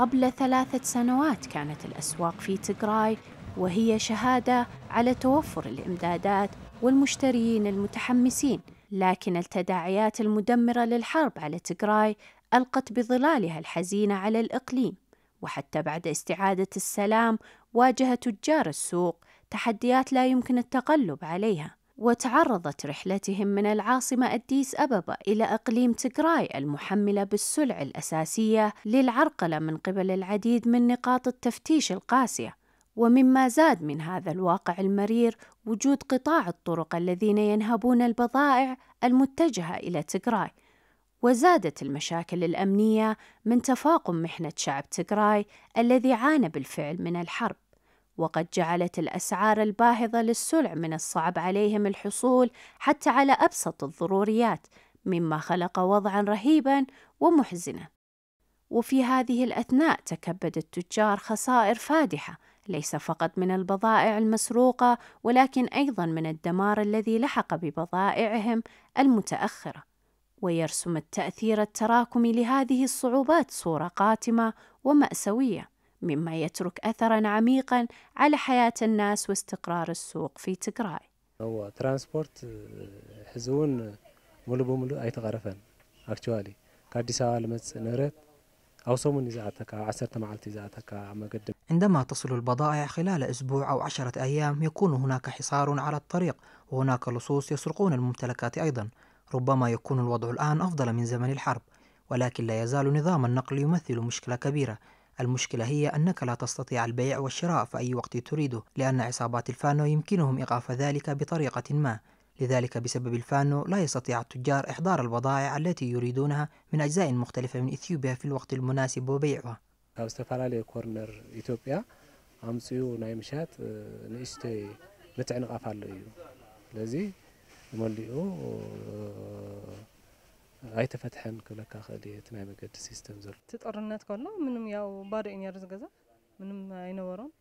قبل ثلاثة سنوات كانت الأسواق في تجراي وهي شهادة على توفر الإمدادات والمشترين المتحمسين لكن التداعيات المدمرة للحرب على تجراي ألقت بظلالها الحزينة على الإقليم. وحتى بعد استعادة السلام واجه تجار السوق تحديات لا يمكن التغلب عليها. وتعرضت رحلتهم من العاصمة أديس أبابا إلى إقليم تجراي المحملة بالسلع الأساسية للعرقلة من قبل العديد من نقاط التفتيش القاسية. ومما زاد من هذا الواقع المرير وجود قطاع الطرق الذين ينهبون البضائع المتجهة إلى تجراي وزادت المشاكل الأمنية من تفاقم محنة شعب تجراي الذي عانى بالفعل من الحرب. وقد جعلت الأسعار الباهظة للسلع من الصعب عليهم الحصول حتى على أبسط الضروريات مما خلق وضعا رهيبا ومحزنا. وفي هذه الأثناء تكبد التجار خسائر فادحة ليس فقط من البضائع المسروقة ولكن أيضا من الدمار الذي لحق ببضائعهم المتأخرة. ويرسم التأثير التراكمي لهذه الصعوبات صورة قاتمة ومأساوية. مما يترك أثرا عميقا على حياة الناس واستقرار السوق في تجراي هو ترانسبورت حزون ሙሉ بملو ኣይተቐረፈን ኣክቹዋሊ ከአዲስ አበባ ልመፅእ ንብረት أو صومني إذاعتك عسرت معلتي إذاعتك مقدم عندما تصل البضائع خلال أسبوع أو عشرة أيام يكون هناك حصار على الطريق وهناك لصوص يسرقون الممتلكات أيضا ربما يكون الوضع الآن أفضل من زمن الحرب ولكن لا يزال نظام النقل يمثل مشكلة كبيرة المشكلة هي أنك لا تستطيع البيع والشراء في أي وقت تريده لأن عصابات الفانو يمكنهم إيقاف ذلك بطريقة ما لذلك بسبب الفانو لا يستطيع التجار إحضار البضائع التي يريدونها من أجزاء مختلفة من إثيوبيا في الوقت المناسب وبيعها ካብ ዝተፈላለዩ ኮርነር ኢትዮጵያ ኣምፅኡ ናይ ምሻት ንእሽተይ ምትዕንቃፍ ኣሎ እዩ ስለዚ መሊኡ ኣይተፈትሐን ክብለካ ክእል እየ እቲ ናይ መገዲ ሲስተም ዘሎ እቲ ጦርነት ከሎ ምንም ያው ባዶ እዩ ነይሩ ዝገዛ ምንም ኣይነበሮም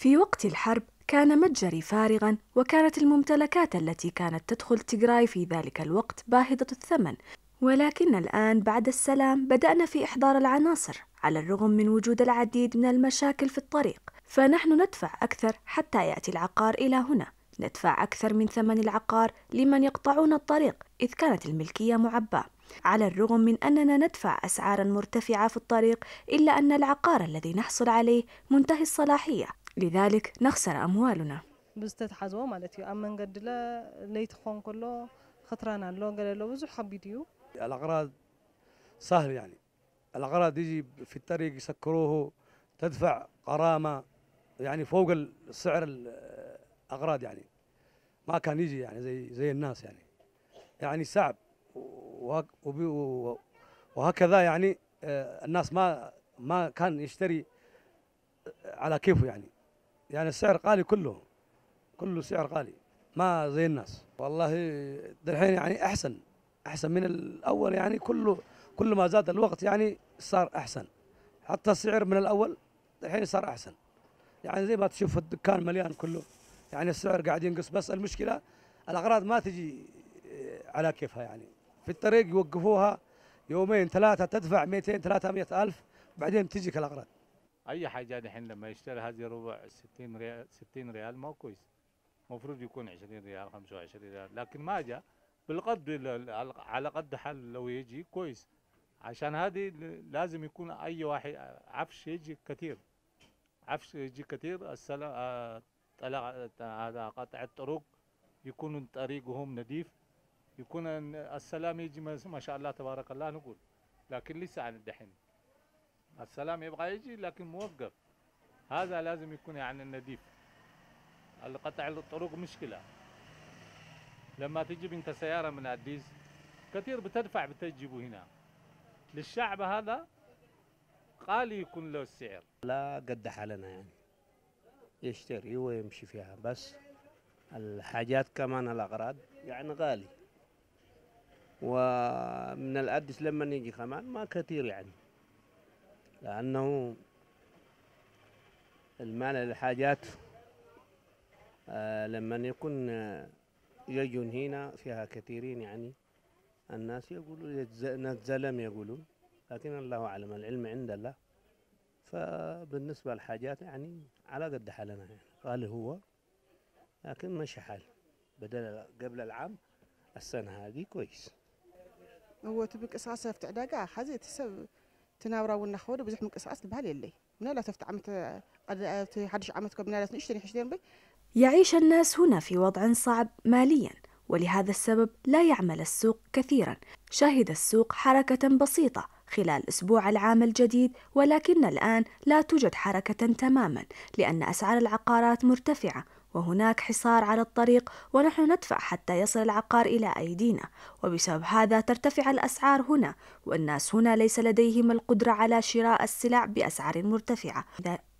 في وقت الحرب كان متجري فارغا وكانت الممتلكات التي كانت تدخل تجراي في ذلك الوقت باهظة الثمن ولكن الآن بعد السلام بدأنا في إحضار العناصر على الرغم من وجود العديد من المشاكل في الطريق فنحن ندفع أكثر حتى يأتي العقار إلى هنا ندفع أكثر من ثمن العقار لمن يقطعون الطريق إذ كانت الملكية معباة على الرغم من أننا ندفع أسعارا مرتفعة في الطريق إلا أن العقار الذي نحصل عليه منتهي الصلاحية لذلك نخسر أموالنا ብዝተተሓዝቦ ማለት እዩ ኣብ መንገዲ ለ ለይቲ ክኸውን ከሎ خطران ኣሎ ገለ ኣሎ ብዙሕ ከቢድ እዩ الأغراض سهل يعني الأغراض يجي في الطريق يسكروه تدفع غرامة يعني فوق السعر الأغراض يعني ما كان يجي يعني زي زي الناس يعني يعني صعب وهكذا يعني الناس ما ما كان يشتري على كيفه يعني. يعني السعر غالي كله كله سعر غالي ما زي الناس. والله دحين يعني أحسن أحسن من الأول يعني كله كل ما زاد الوقت يعني صار أحسن. حتى السعر من الأول الحين صار أحسن. يعني زي ما تشوف الدكان مليان كله. يعني السعر قاعد ينقص بس المشكلة الأغراض ما تجي على كيفها يعني. في الطريق يوقفوها يومين ثلاثة تدفع 200 300 ألف بعدين تجيك الاغراض أي حاجة دحين لما يشتري هذه ربع 60 ريال 60 ريال ما هو كويس. المفروض يكون 20 ريال 25 ريال. لكن ما جاء. بالقد على قد حال لو يجي كويس. عشان هذه لازم يكون أي واحد عفش يجي كثير. عفش يجي كثير السلام هذا قطع الطرق يكون طريقهم نظيف يكون السلام يجي ما شاء الله تبارك الله نقول لكن لسه عن الدحين. السلام يبغى يجي لكن موقف. هذا لازم يكون يعني نظيف. قطع الطرق مشكلة. لما تجيب انت سيارة من أديس كثير بتدفع بتجيبه هنا. للشعب هذا غالي يكون له السعر. لا قد حالنا يعني. يشتري ويمشي فيها. بس الحاجات كمان الأغراض يعني غالي. ومن الأدس لما يجي كمان ما كثير يعني. لأنه المال الحاجات آه لما يكون يجون هنا فيها كثيرين يعني الناس يقولوا نتزلم يقولون لكن الله أعلم العلم عند الله. فبالنسبة للحاجات يعني على قد حالنا يعني غالي هو لكن ماشي حال. بدل قبل العام السنة هذه كويس. هو تبي قصاص في عداقة حزي تسب تناورا ونخور بزح من قصاص تبهال يلي من لا تفتح عمت قد حدش عمتكم من لا نشتري حشتين بي يعيش الناس هنا في وضع صعب ماليا ولهذا السبب لا يعمل السوق كثيرا شهد السوق حركة بسيطة خلال أسبوع العام الجديد ولكن الآن لا توجد حركة تماما لأن أسعار العقارات مرتفعة وهناك حصار على الطريق ونحن ندفع حتى يصل العقار إلى أيدينا. وبسبب هذا ترتفع الأسعار هنا والناس هنا ليس لديهم القدرة على شراء السلع بأسعار مرتفعة.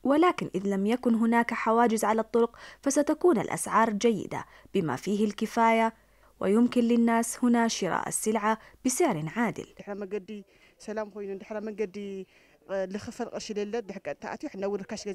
ولكن إذ لم يكن هناك حواجز على الطرق فستكون الأسعار جيدة بما فيه الكفاية. ويمكن للناس هنا شراء السلعة بسعر عادل. سلام خوينا إحنا ما قدي لخف القرش لله دحك تأتي إحنا نور ركاش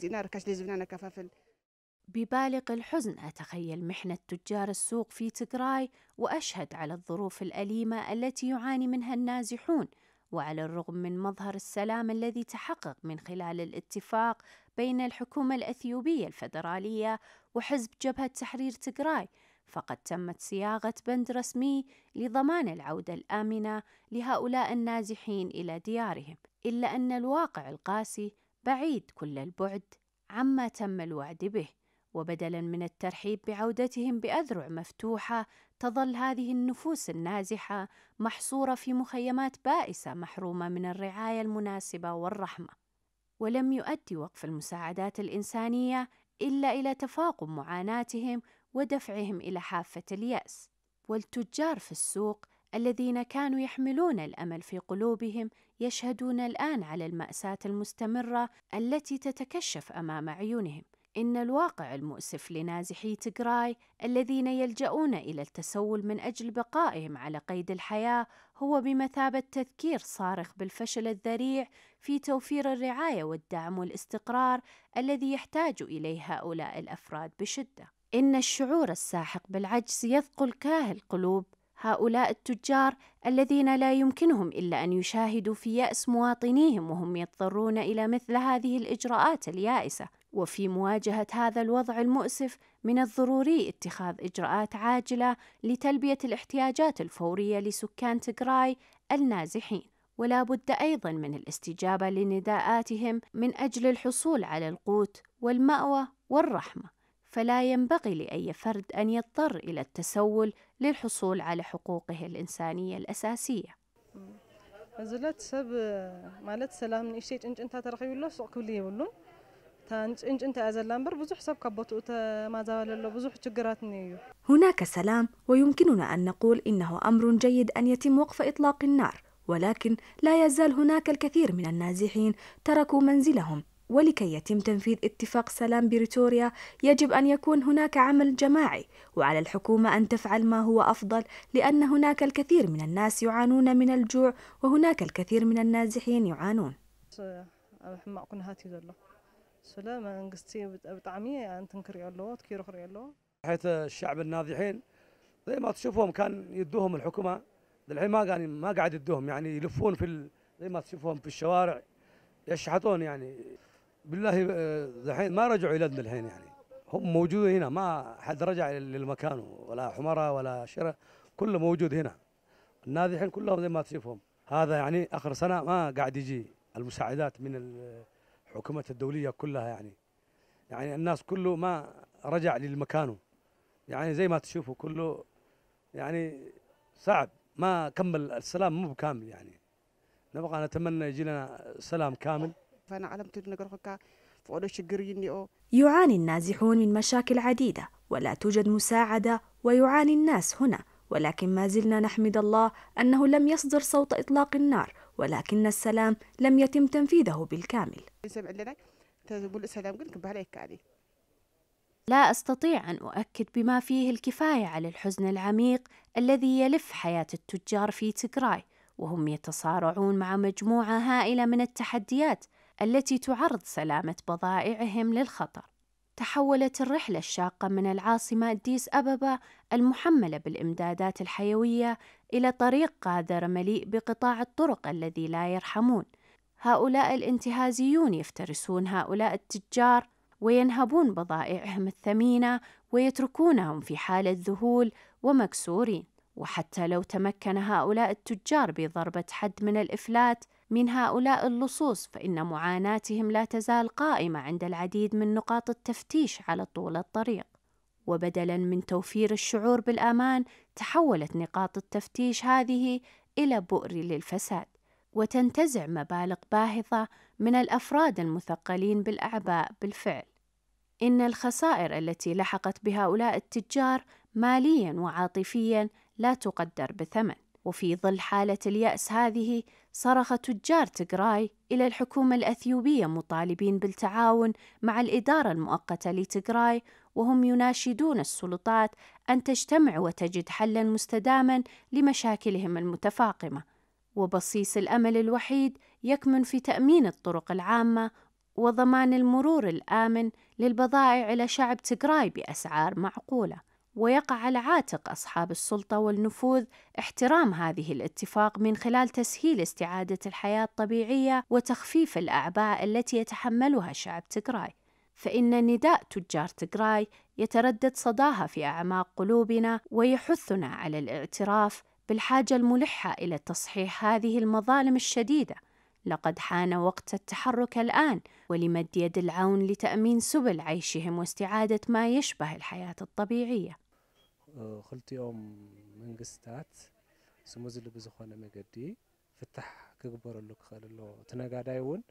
ببالغ الحزن أتخيل محنة تجار السوق في تجراي وأشهد على الظروف الأليمة التي يعاني منها النازحون وعلى الرغم من مظهر السلام الذي تحقق من خلال الاتفاق بين الحكومة الأثيوبية الفدرالية وحزب جبهة تحرير تجراي فقد تمت صياغة بند رسمي لضمان العودة الآمنة لهؤلاء النازحين إلى ديارهم إلا أن الواقع القاسي بعيد كل البعد عما تم الوعد به. وبدلا من الترحيب بعودتهم بأذرع مفتوحة تظل هذه النفوس النازحة محصورة في مخيمات بائسة محرومة من الرعاية المناسبة والرحمة. ولم يؤدي وقف المساعدات الإنسانية إلا إلى تفاقم معاناتهم ودفعهم إلى حافة اليأس. والتجار في السوق الذين كانوا يحملون الأمل في قلوبهم يشهدون الآن على المأساة المستمرة التي تتكشف أمام عيونهم. إن الواقع المؤسف لنازحي تجراي الذين يلجؤون إلى التسول من أجل بقائهم على قيد الحياة هو بمثابة تذكير صارخ بالفشل الذريع في توفير الرعاية والدعم والاستقرار الذي يحتاج إليه هؤلاء الأفراد بشدة. إن الشعور الساحق بالعجز يثقل كاهل قلوب هؤلاء التجار الذين لا يمكنهم إلا أن يشاهدوا في يأس مواطنيهم وهم يضطرون إلى مثل هذه الإجراءات اليائسة وفي مواجهة هذا الوضع المؤسف من الضروري اتخاذ إجراءات عاجلة لتلبية الاحتياجات الفورية لسكان تجراي النازحين. ولا بد أيضا من الاستجابة لنداءاتهم من أجل الحصول على القوت والمأوى والرحمة. فلا ينبغي لأي فرد أن يضطر إلى التسول للحصول على حقوقه الإنسانية الأساسية. زلت سب مالت سلام نشيت انت إنت ترخي ولا سوق كلي ولا هناك سلام ويمكننا أن نقول إنه أمر جيد أن يتم وقف إطلاق النار ولكن لا يزال هناك الكثير من النازحين تركوا منزلهم ولكي يتم تنفيذ اتفاق سلام بريتوريا يجب أن يكون هناك عمل جماعي وعلى الحكومة أن تفعل ما هو أفضل لأن هناك الكثير من الناس يعانون من الجوع وهناك الكثير من النازحين يعانون. ስለ መንግስቲ ብጣዕሚ እንትን ክሪኦ ኣለዎ ትኪሩ ክሪኦ ኣለዎ حيث الشعب النازحين زي ما تشوفهم كان يدوهم الحكومة الحين ما قاعد ما قاعد يدوهم يعني يلفون في ال... زي ما تشوفهم في الشوارع يشحطون يعني بالله الحين ما رجعوا الى الحين يعني هم موجودين هنا ما حد رجع للمكان ولا حمرة ولا شراء كله موجود هنا النازحين كلهم زي ما تشوفهم هذا يعني اخر سنه ما قاعد يجي المساعدات من الحكومة الدولية كلها يعني. يعني الناس كله ما رجع لمكانه يعني زي ما تشوفوا كله يعني صعب ما كمل السلام مو كامل يعني. نبغى نتمنى يجي لنا سلام كامل. فأنا علمت يعاني النازحون من مشاكل عديدة ولا توجد مساعدة ويعاني الناس هنا. ولكن ما زلنا نحمد الله أنه لم يصدر صوت إطلاق النار. ولكن السلام لم يتم تنفيذه بالكامل. لا أستطيع أن أؤكد بما فيه الكفاية على الحزن العميق الذي يلف حياة التجار في تجراي وهم يتصارعون مع مجموعة هائلة من التحديات التي تعرض سلامة بضائعهم للخطر. تحولت الرحلة الشاقة من العاصمة أديس أبابا المحملة بالإمدادات الحيوية إلى طريق قاذر مليء بقطاع الطرق الذي لا يرحمون. هؤلاء الانتهازيون يفترسون هؤلاء التجار وينهبون بضائعهم الثمينة ويتركونهم في حالة ذهول ومكسورين. وحتى لو تمكن هؤلاء التجار بضربة حد من الإفلات من هؤلاء اللصوص فإن معاناتهم لا تزال قائمة عند العديد من نقاط التفتيش على طول الطريق. وبدلا من توفير الشعور بالأمان تحولت نقاط التفتيش هذه إلى بؤر للفساد وتنتزع مبالغ باهظة من الأفراد المثقلين بالأعباء بالفعل. إن الخسائر التي لحقت بهؤلاء التجار ماليا وعاطفيا لا تقدر بثمن وفي ظل حالة اليأس هذه صرخ تجار تجراي إلى الحكومة الأثيوبية مطالبين بالتعاون مع الإدارة المؤقتة لتجراي وهم يناشدون السلطات أن تجتمع وتجد حلا مستداما لمشاكلهم المتفاقمة. وبصيص الأمل الوحيد يكمن في تأمين الطرق العامة وضمان المرور الآمن للبضائع إلى شعب تجراي بأسعار معقولة. ويقع على عاتق أصحاب السلطة والنفوذ احترام هذه الاتفاق من خلال تسهيل استعادة الحياة الطبيعية وتخفيف الأعباء التي يتحملها شعب تجراي فإن نداء تجار تجراي يتردد صداها في أعماق قلوبنا ويحثنا على الاعتراف بالحاجة الملحة إلى تصحيح هذه المظالم الشديدة. لقد حان وقت التحرك الآن ولمد يد العون لتأمين سبل عيشهم واستعادة ما يشبه الحياة الطبيعية. ክልቲኦም መንግስትታት ስሙዝሊ ብዝኾነ መገዲ ፍታሕ ክግበረሉ ክኽእል ኣለዎ እቲ ነጋዳይ እውን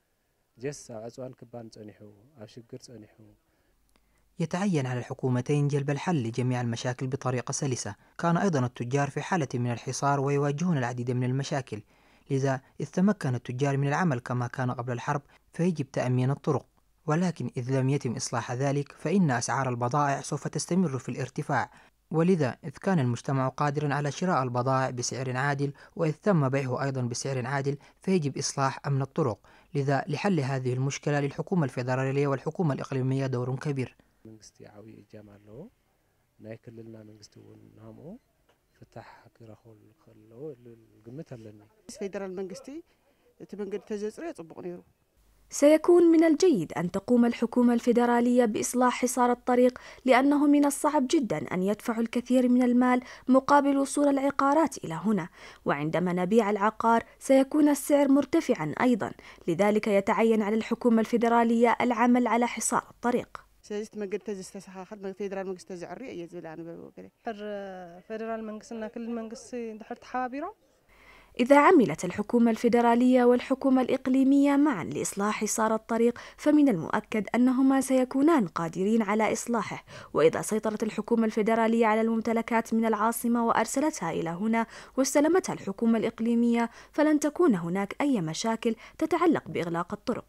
ጀስ ኣብ ዕፅዋን ክባን ፀኒሑ ኣብ ሽግር ፀኒሑ يتعين على الحكومتين جلب الحل لجميع المشاكل بطريقة سلسة كان أيضا التجار في حالة من الحصار ويواجهون العديد من المشاكل لذا إذ تمكن التجار من العمل كما كان قبل الحرب فيجب تأمين الطرق ولكن إذ لم يتم إصلاح ذلك فإن أسعار البضائع سوف تستمر في الارتفاع ولذا إذ كان المجتمع قادرا على شراء البضائع بسعر عادل وإذ تم بيعه أيضا بسعر عادل فيجب إصلاح أمن الطرق لذا لحل هذه المشكلة للحكومة الفيدرالية والحكومة الإقليمية دور كبير መንግስቲ ዓብዪ እጃም ኣለዎ ናይ ክልልና መንግስቲ እውን ናምኡ ፍታሕ ክረኽበሉ ክኽእል ኣለዎ ግምት ኣለኒ ፌደራል መንግስቲ እቲ መንገዲ ተዘፅርዮ ፅቡቅ ነይሩ سيكون من الجيد أن تقوم الحكومة الفيدرالية بإصلاح حصار الطريق لأنه من الصعب جدا أن يدفعوا الكثير من المال مقابل وصول العقارات إلى هنا. وعندما نبيع العقار سيكون السعر مرتفعا أيضا. لذلك يتعين على الحكومة الفيدرالية العمل على حصار الطريق. سجست مقلت جست سحاخت مقلت فيدرال تزعري زعري يجبل أنا بقول فدرال مقلت كل مقلت دحرت حابرة إذا عملت الحكومة الفيدرالية والحكومة الإقليمية معا لإصلاح حصار الطريق فمن المؤكد أنهما سيكونان قادرين على إصلاحه. وإذا سيطرت الحكومة الفيدرالية على الممتلكات من العاصمة وأرسلتها إلى هنا واستلمتها الحكومة الإقليمية فلن تكون هناك أي مشاكل تتعلق بإغلاق الطرق.